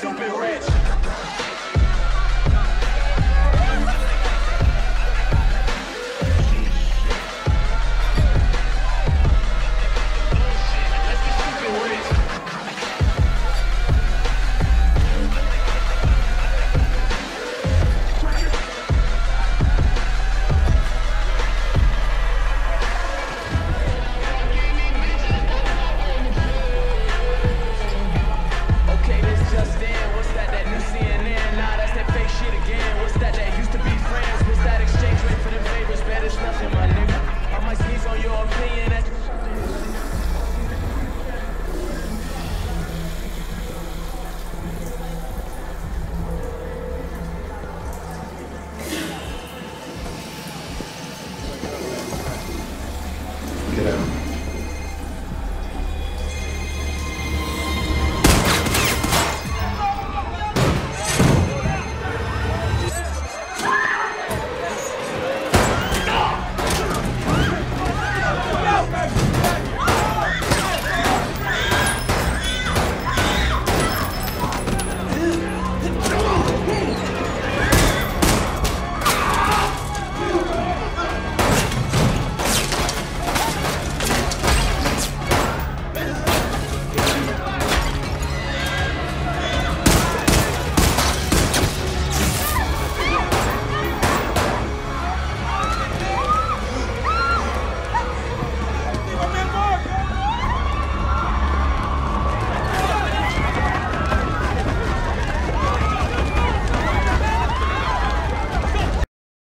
Super. rap.